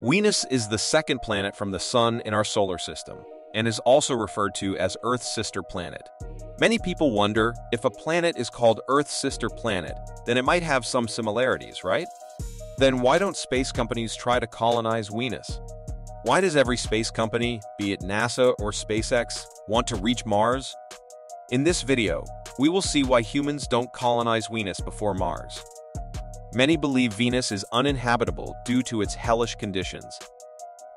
Venus is the second planet from the Sun in our solar system and is also referred to as Earth's sister planet. Many people wonder if a planet is called Earth's sister planet, then it might have some similarities, right? Then why don't space companies try to colonize Venus? Why does every space company, be it NASA or SpaceX, want to reach Mars? In this video, we will see why humans don't colonize Venus before Mars. Many believe Venus is uninhabitable due to its hellish conditions.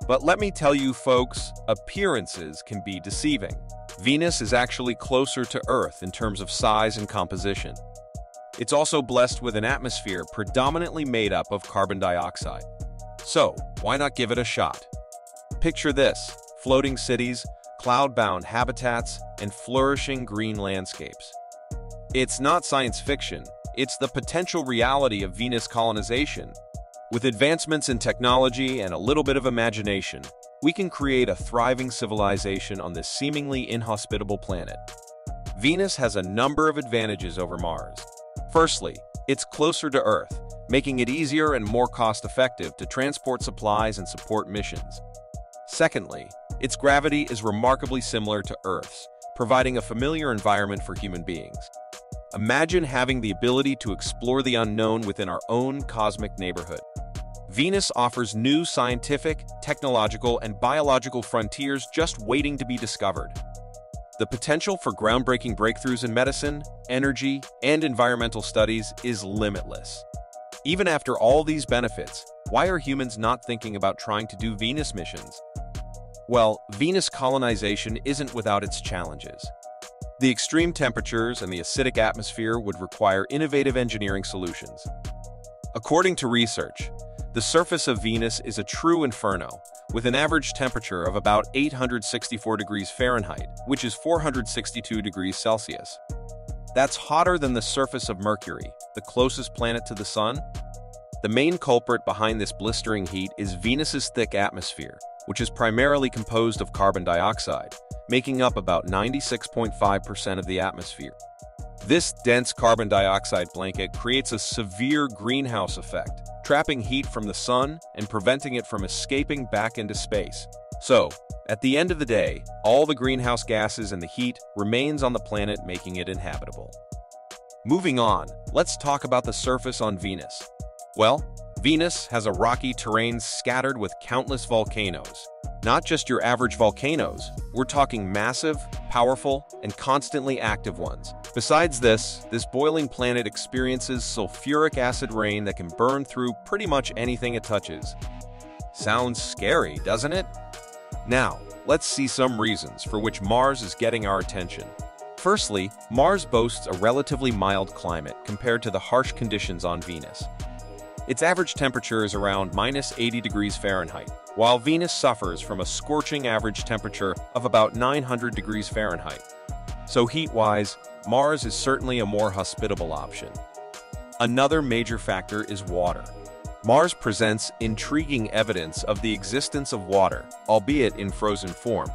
But let me tell you folks, appearances can be deceiving. Venus is actually closer to Earth in terms of size and composition. It's also blessed with an atmosphere predominantly made up of carbon dioxide. So, why not give it a shot? Picture this, floating cities, cloud-bound habitats, and flourishing green landscapes. It's not science fiction, it's the potential reality of Venus colonization. With advancements in technology and a little bit of imagination, we can create a thriving civilization on this seemingly inhospitable planet. Venus has a number of advantages over Mars. Firstly, it's closer to Earth, making it easier and more cost-effective to transport supplies and support missions. Secondly, its gravity is remarkably similar to Earth's, providing a familiar environment for human beings. Imagine having the ability to explore the unknown within our own cosmic neighborhood. Venus offers new scientific, technological, and biological frontiers just waiting to be discovered. The potential for groundbreaking breakthroughs in medicine, energy, and environmental studies is limitless. Even after all these benefits, why are humans not thinking about trying to do Venus missions? Well, Venus colonization isn't without its challenges. The extreme temperatures and the acidic atmosphere would require innovative engineering solutions. According to research, the surface of Venus is a true inferno, with an average temperature of about 864 degrees Fahrenheit, which is 462 degrees Celsius. That's hotter than the surface of Mercury, the closest planet to the Sun. The main culprit behind this blistering heat is Venus's thick atmosphere, which is primarily composed of carbon dioxide, making up about 96.5% of the atmosphere. This dense carbon dioxide blanket creates a severe greenhouse effect, trapping heat from the sun and preventing it from escaping back into space. So, at the end of the day, all the greenhouse gases and the heat remains on the planet making it inhabitable. Moving on, let's talk about the surface on Venus. Well, Venus has a rocky terrain scattered with countless volcanoes, not just your average volcanoes, we're talking massive, powerful, and constantly active ones. Besides this, this boiling planet experiences sulfuric acid rain that can burn through pretty much anything it touches. Sounds scary, doesn't it? Now, let's see some reasons for which Mars is getting our attention. Firstly, Mars boasts a relatively mild climate compared to the harsh conditions on Venus. Its average temperature is around minus 80 degrees Fahrenheit, while Venus suffers from a scorching average temperature of about 900 degrees Fahrenheit. So heat-wise, Mars is certainly a more hospitable option. Another major factor is water. Mars presents intriguing evidence of the existence of water, albeit in frozen form.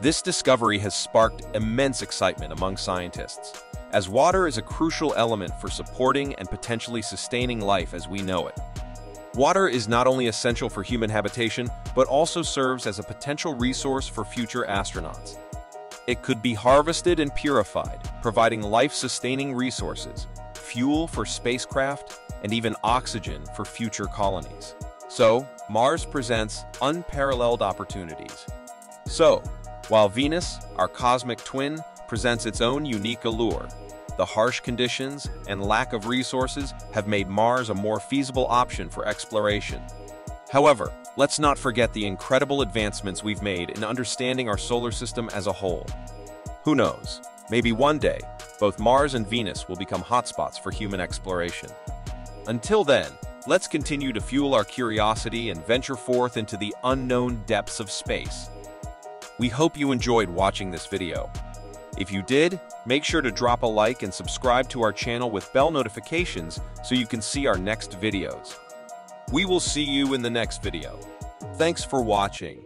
This discovery has sparked immense excitement among scientists, as water is a crucial element for supporting and potentially sustaining life as we know it. Water is not only essential for human habitation, but also serves as a potential resource for future astronauts. It could be harvested and purified, providing life-sustaining resources, fuel for spacecraft, and even oxygen for future colonies. So, Mars presents unparalleled opportunities. So, while Venus, our cosmic twin, presents its own unique allure, the harsh conditions and lack of resources have made Mars a more feasible option for exploration. However, let's not forget the incredible advancements we've made in understanding our solar system as a whole. Who knows, maybe one day, both Mars and Venus will become hotspots for human exploration. Until then, let's continue to fuel our curiosity and venture forth into the unknown depths of space. We hope you enjoyed watching this video. If you did, make sure to drop a like and subscribe to our channel with bell notifications so you can see our next videos. We will see you in the next video. Thanks for watching.